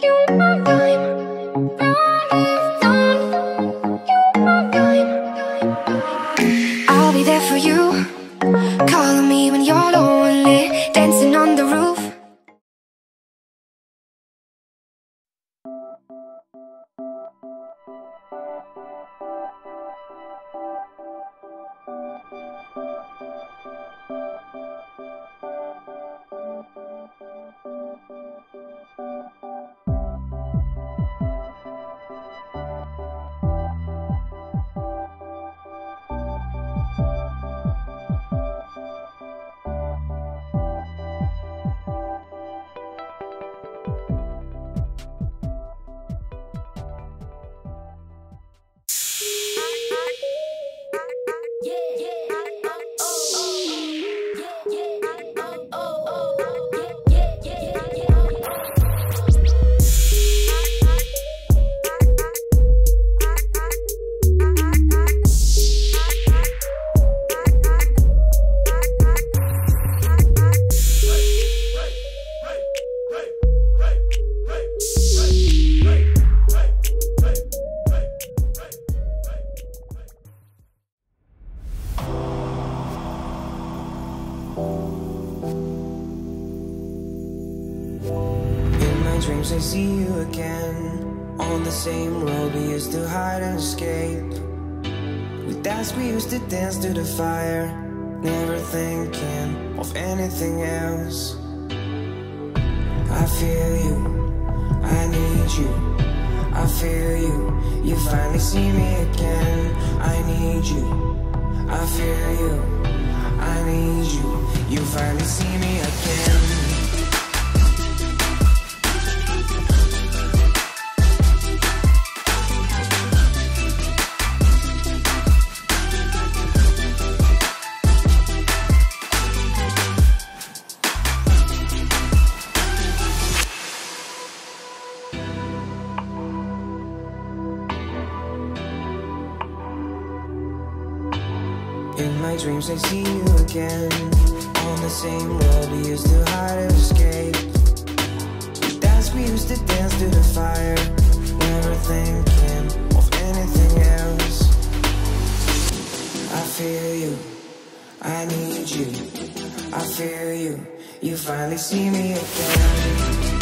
You my time, same we used to hide and escape. With us we used to dance to the fire Never thinking of anything else. I feel you, I need you I feel you, you finally see me again I need you, I feel you, I need you. You finally see me again dreams I see you again. On the same road we used to hide and escape. That's we used to dance to the fire. Never thinking of anything else. I feel you, I need you. I feel you, you finally see me again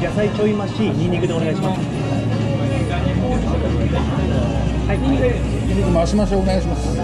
野菜ちょい増しニンニクでお願いします。回しましょうお願いします。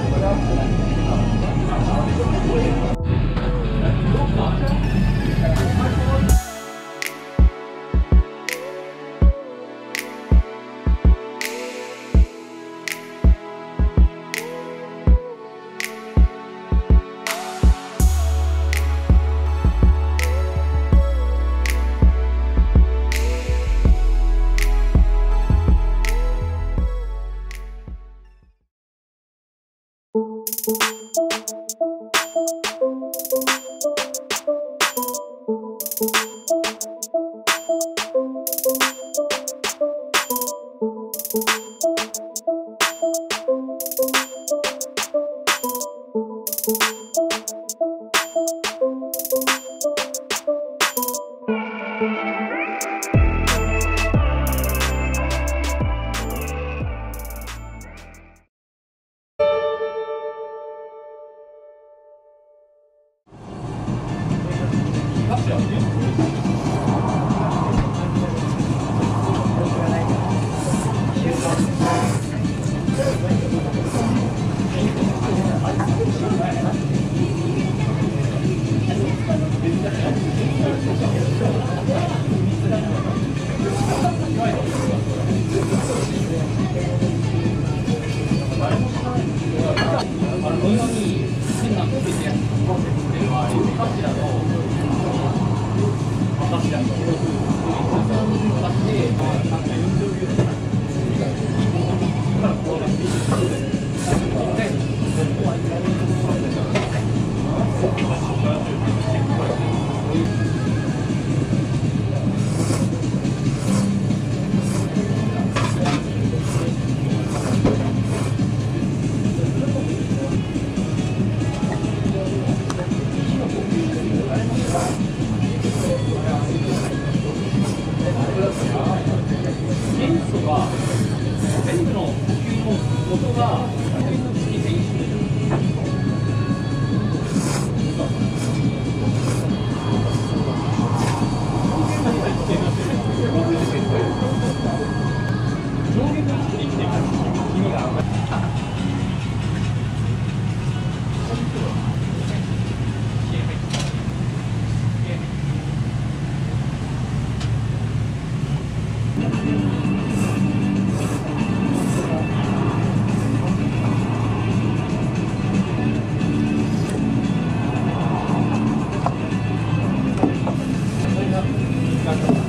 нашего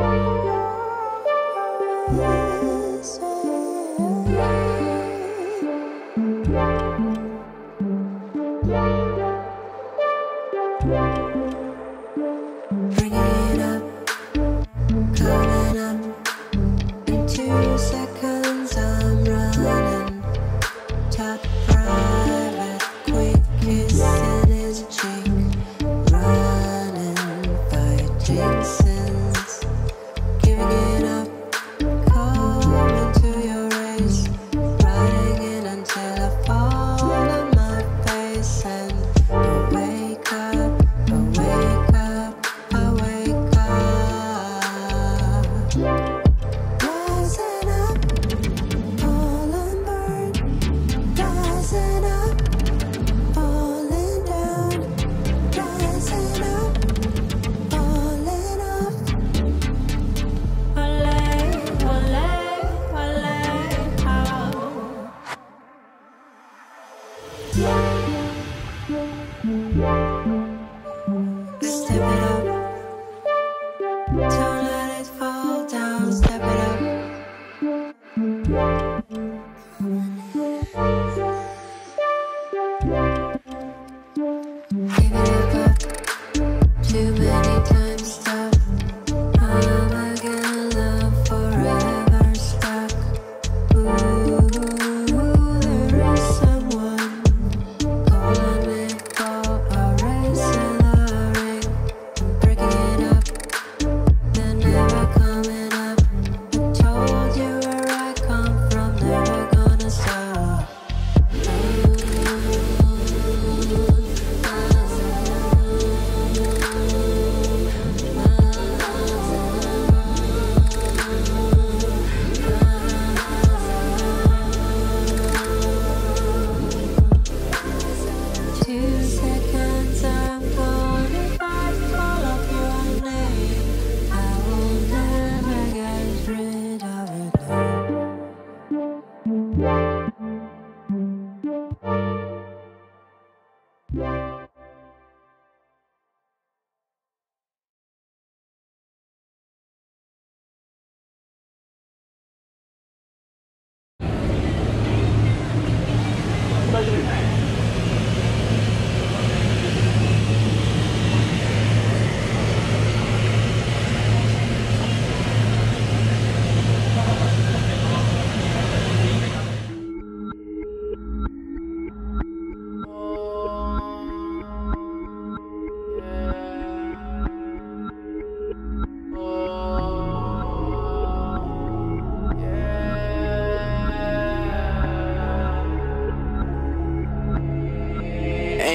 Bye.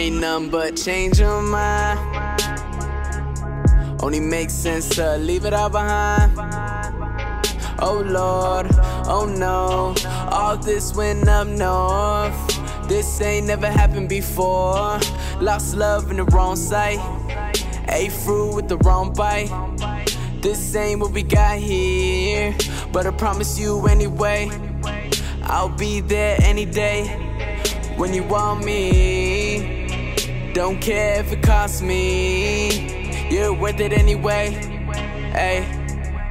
Ain't but change your mind. Only makes sense to leave it all behind. Oh Lord, oh no, all this went up north. This ain't never happened before. Lost love in the wrong sight. Ate fruit with the wrong bite. This ain't what we got here. But I promise you anyway, I'll be there any day when you want me. Don't care if it costs me. You're worth it anyway. Hey.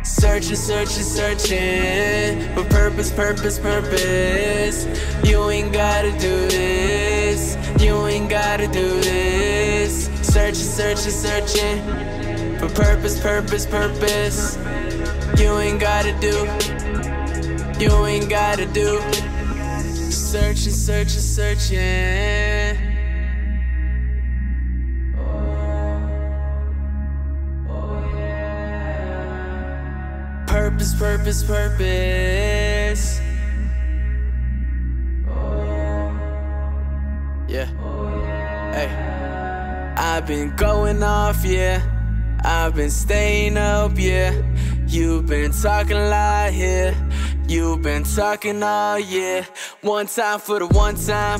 Searching, searching, searching for purpose, purpose, purpose. You ain't gotta do this. You ain't gotta do this. Searching, searching, searching for purpose, purpose, purpose. You ain't gotta do. You ain't gotta do. Searching, searching, searching. Purpose, purpose, purpose. Yeah. Hey. I've been going off, yeah. I've been staying up, yeah. You've been talking a lot here. You've been talking all year. One time for the one time.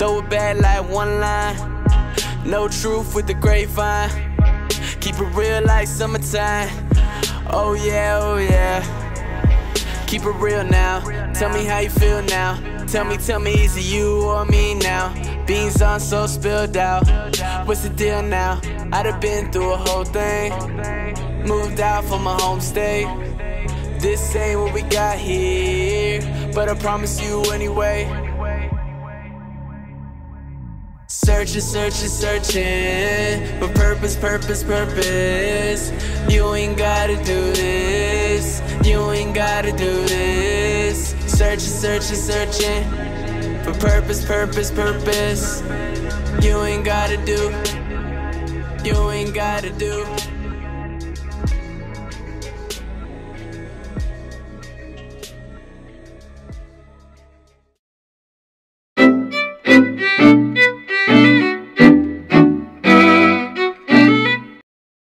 Throw it back like one line. No truth with the grapevine. Keep it real like summertime. Oh yeah, oh yeah. Keep it real now. Tell me how you feel now. Tell me, tell me, is it you or me now? Beans on so spilled out. What's the deal now? I'd have been through a whole thing. Moved out from my home state. This ain't what we got here, but I promise you anyway. Searching, searching, searching for purpose, purpose, purpose. You ain't gotta do this. You ain't gotta do this. Searching, searching, searching for purpose, purpose, purpose. You ain't gotta do. You ain't gotta do.